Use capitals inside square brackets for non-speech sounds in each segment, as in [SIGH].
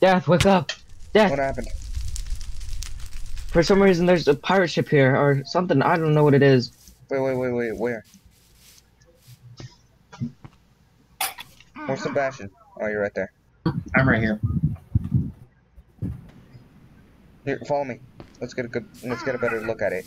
Death, wake up! Death! What happened? For some reason, there's a pirate ship here, or something. I don't know what it is. Wait, wait, wait, wait, where? Where's Sebastian? Oh, you're right there. I'm right here. Here, follow me. Let's get a good, let's get a better look at it.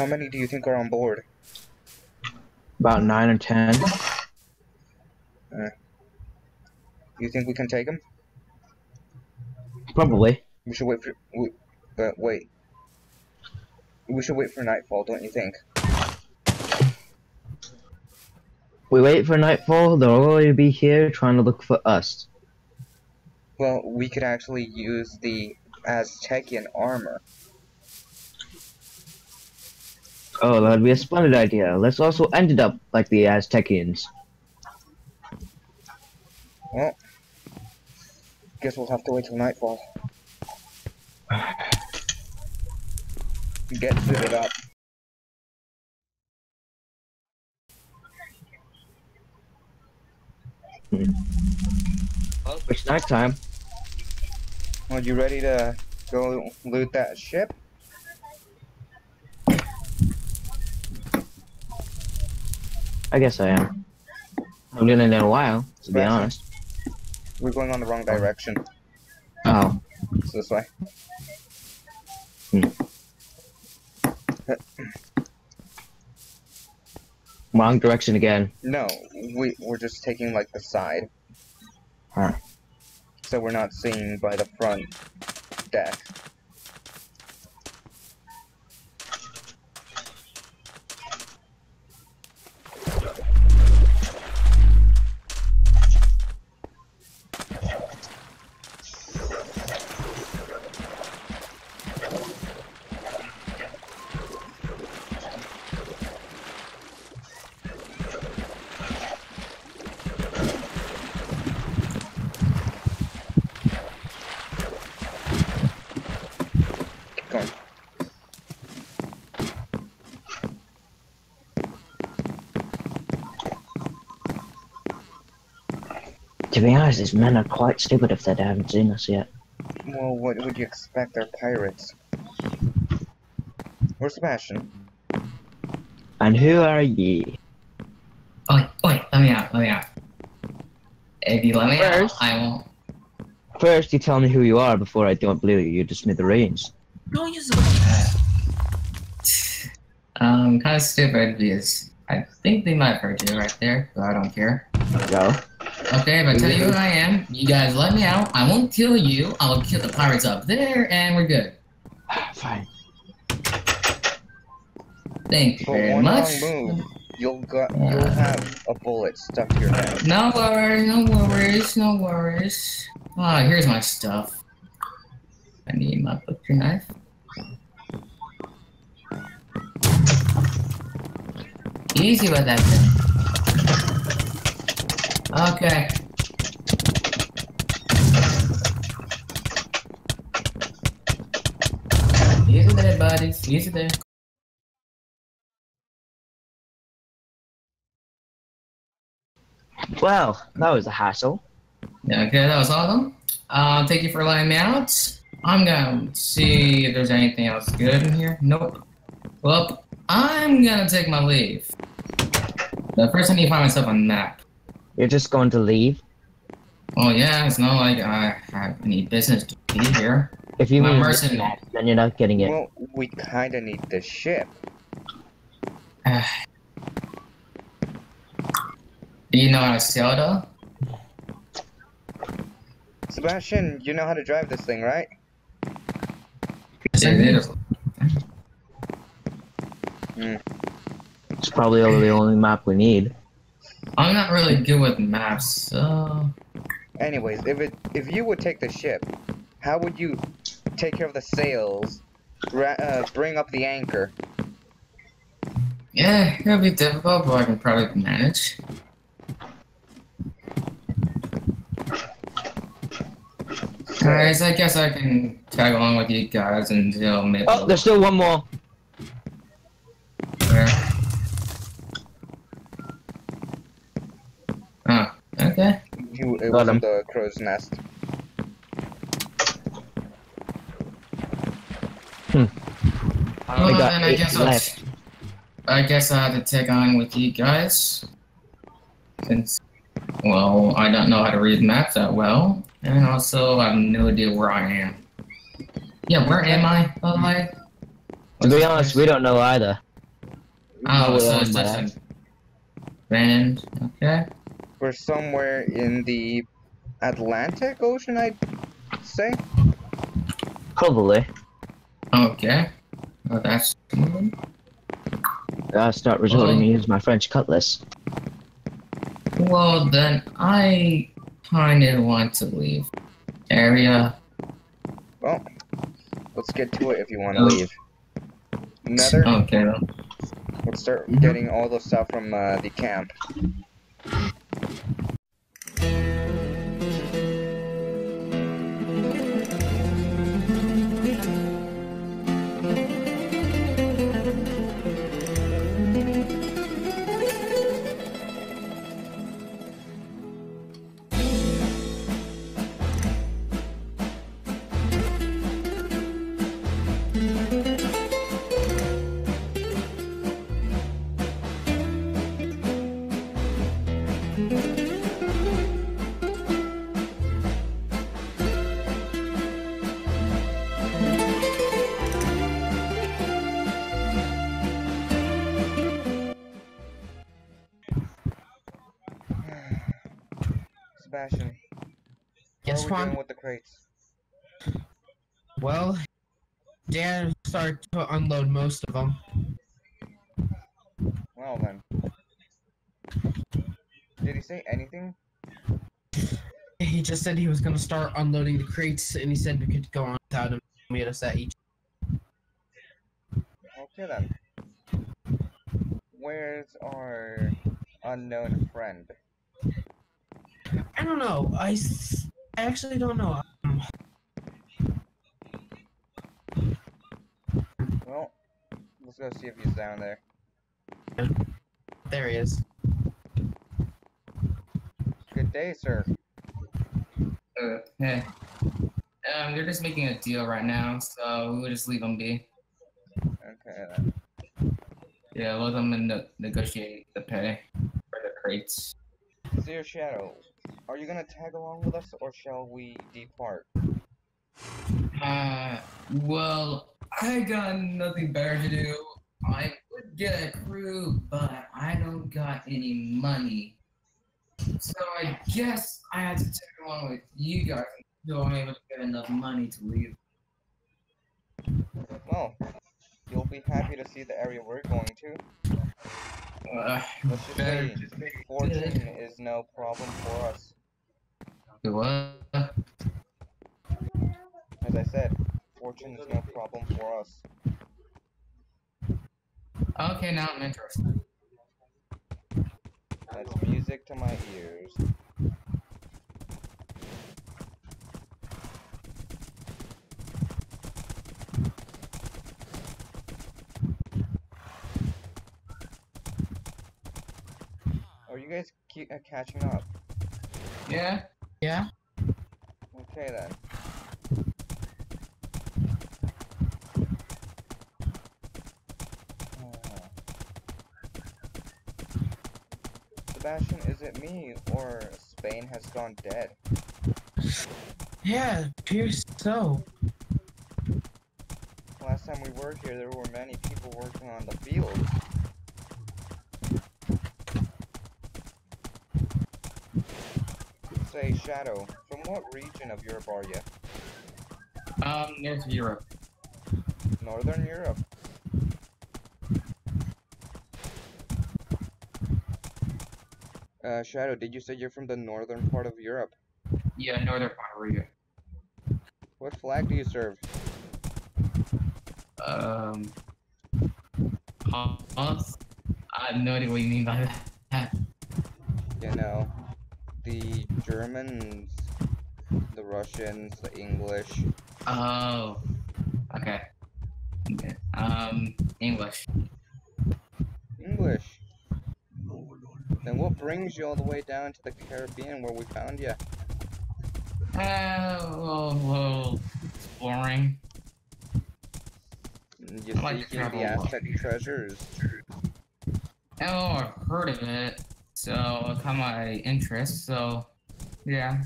How many do you think are on board? About nine or ten. Uh, you think we can take them? Probably. We should wait for. We, but wait. We should wait for nightfall, don't you think? We wait for nightfall, they'll already be here trying to look for us. Well, we could actually use the Aztecian armor. Oh, that'd be a splendid idea. Let's also end it up like the Aztecians. Well, guess we'll have to wait till nightfall. Get suited up. Well, it's nighttime. Are you ready to go loot that ship? I guess I am. Doing it in a while, to be honest. We're going on the wrong direction. Oh. It's this way. Hmm. Wrong direction again. No, we we're just taking like the side. Huh. So we're not seen by the front deck. To be honest, these men are quite stupid if they haven't seen us yet. Well, what would you expect? They're pirates. Where's Sebastian? And who are ye? Oi, oi, let me out, let me out. If you let me First- out, I won't. First, you tell me who you are before I don't blow you to smithereens. Don't use it. Um, kind of stupid because I think they might hurt you right there, but I don't care. Go. Okay, if I tell you who I am, you guys let me out. I won't kill you. I'll kill the pirates up there, and we're good. Fine. Thank you For very one much. wrong move, you'll got you'll have a bullet stuck to your head. No worries, no worries, no worries. Ah, here's my stuff. I need my butcher knife. Easy with that thing. Okay. Easy there, buddies. Easy there. Well, that was a hassle. Yeah, okay, that was awesome. Uh, thank you for letting me out. I'm gonna see if there's anything else good in here. Nope. Well, I'm gonna take my leave. But first I need to find myself a map. You're just going to leave? Oh yeah, it's not like I have any business to be here. If you My mean mercenary. that, then you're not getting it. Well, we kinda need the ship. [SIGHS] Do you know how to sail though? Sebastian, you know how to drive this thing, right? David, hmm. It's probably the only map we need. I'm not really good with maps, so Anyways, if it if you would take the ship, how would you take care of the sails, ra- uh, bring up the anchor? yeah, it'll be difficult, but I can probably manage. Guys, I guess I can tag along with you guys until maybe. Oh, there's still one more. Where? Oh, okay. You, it Got was in him. the crow's nest. Hmm. Well, We got then I eight guess I'll left. t- I guess I have to tag on with you guys. Since, well, I don't know how to read maps that well, and also I have no idea where I am. Yeah, where am I, by the way? To be honest, we don't know either. Oh, We're so it's by just abandoned. Okay. We're somewhere in the Atlantic Ocean, I'd say. Probably. Okay. Well, that's good. I start resorting Well- to use my French cutlass. Well, then I kind of want to leave area. Well, let's get to it if you want to Oh. leave. Nether, Okay. Let's start Mhm. getting all the stuff from uh, the camp. Sebastian, We with the crates? Well, Dan started to unload most of them. Well then. Did he say anything? He just said he was gonna start unloading the crates, and he said we could go on without him. Meet us at each. Okay then. Where's our unknown friend? I don't know. I, I actually don't know. Um, Well, let's go see if he's down there. there he is. Good day, sir. Hey. Um, they're just making a deal right now, so we will just leave them be. Okay then. Yeah, let them ne- negotiate the pay for the crates. Zero Shadow, are you gonna tag along with us or shall we depart? Uh, well, I got nothing better to do. I would get a crew, but I don't got any money. So I guess I have to tag along with you guys until I'm able to get enough money to leave. Well, you'll be happy to see the area we're going to. Uh, Let's just say just make it fortune is no problem for us. What? As I said, fortune is no problem for us. Okay, now I'm interested. That's music to my ears. Are you guys keep, uh, catching up? Yeah? Yeah. Okay then. Uh, Sebastian, is it me or Spain has gone dead? Yeah, appears so. Last time we were here, there were many people working on the field. Say, Shadow, from what region of Europe are you? Um, near to Europe. Northern Europe. Uh, Shadow, did you say you're from the northern part of Europe? Yeah, northern part of Europe. What flag do you serve? Um, Hans? I have no idea what you mean by that. [LAUGHS] You know, the Germans The Russians, the English. Oh. Okay. Okay. Um, English. English. Then what brings you all the way down to the Caribbean where we found you? Uh, well, well, exploring. You I like seeking the. Aztec treasures. Oh, I've heard of it. So, it caught my interest, so, yeah.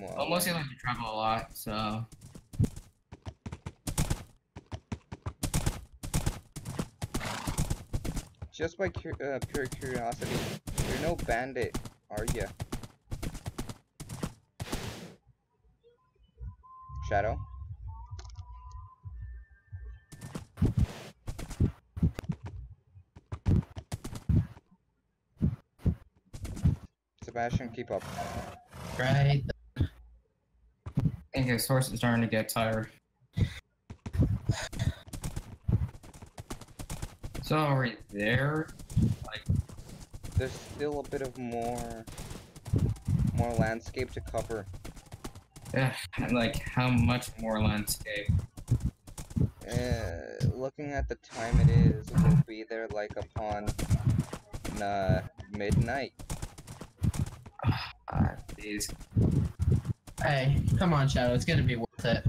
Well, Well, mostly I like to travel a lot, so. Just by cu uh, pure curiosity, you're no bandit, are you? Shadow? Sebastian, keep up. Right. I think his horse is starting to get tired. So, are we there? There's still a bit of more, more landscape to cover. Yeah, like, how much more landscape? Uh, looking at the time it is, we'll be there like upon uh, midnight. Ah, please. Hey, come on, Shadow. It's gonna be worth it.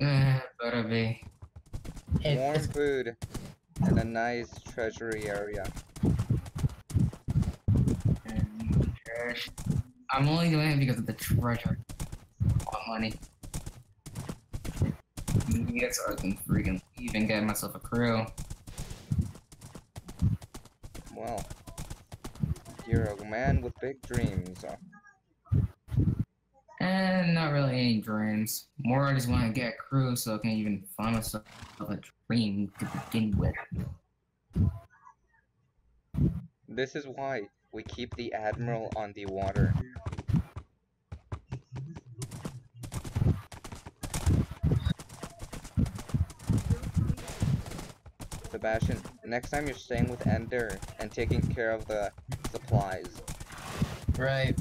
Eh, better be. It- Warm it's- food and a nice treasury area. I'm only doing it because of the treasure. Want money. Yes, I can freaking even get myself a crew. Well, you're a man with big dreams. And not really any dreams. More I just want to get a crew so I can even find myself a dream to begin with. This is why we keep the Admiral on the water. Sebastian, next time you're staying with Ender and taking care of the supplies, Right.